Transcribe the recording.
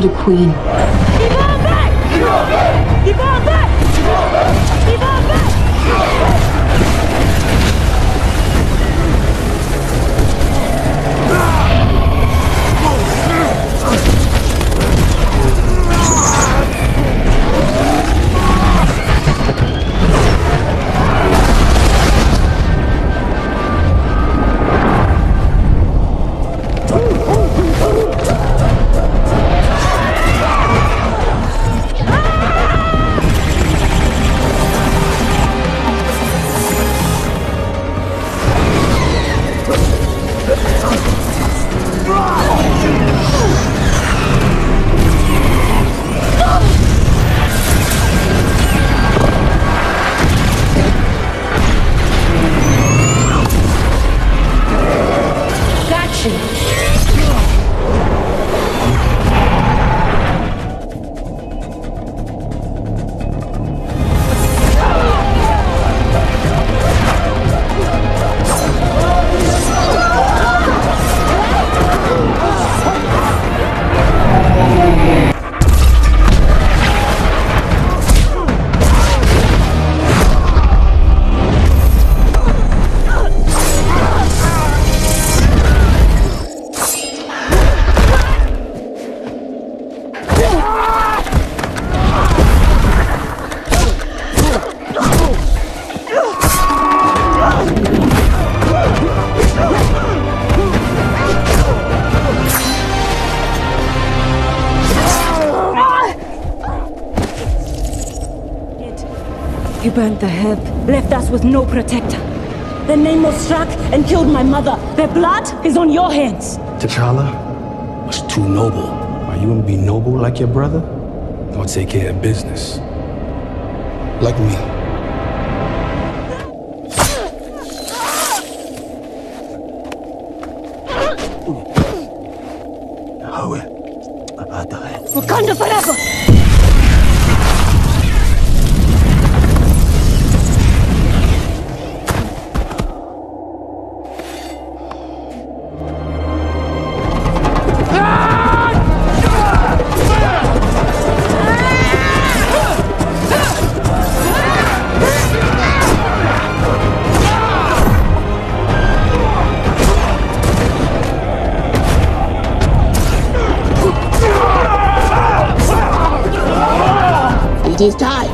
for the Queen. You burnt the herb, left us with no protector. Their name was struck and killed my mother. Their blood is on your hands. T'Challa was too noble. Are you gonna be noble like your brother? Or take care of business? Like me. Wakanda forever! He's ties.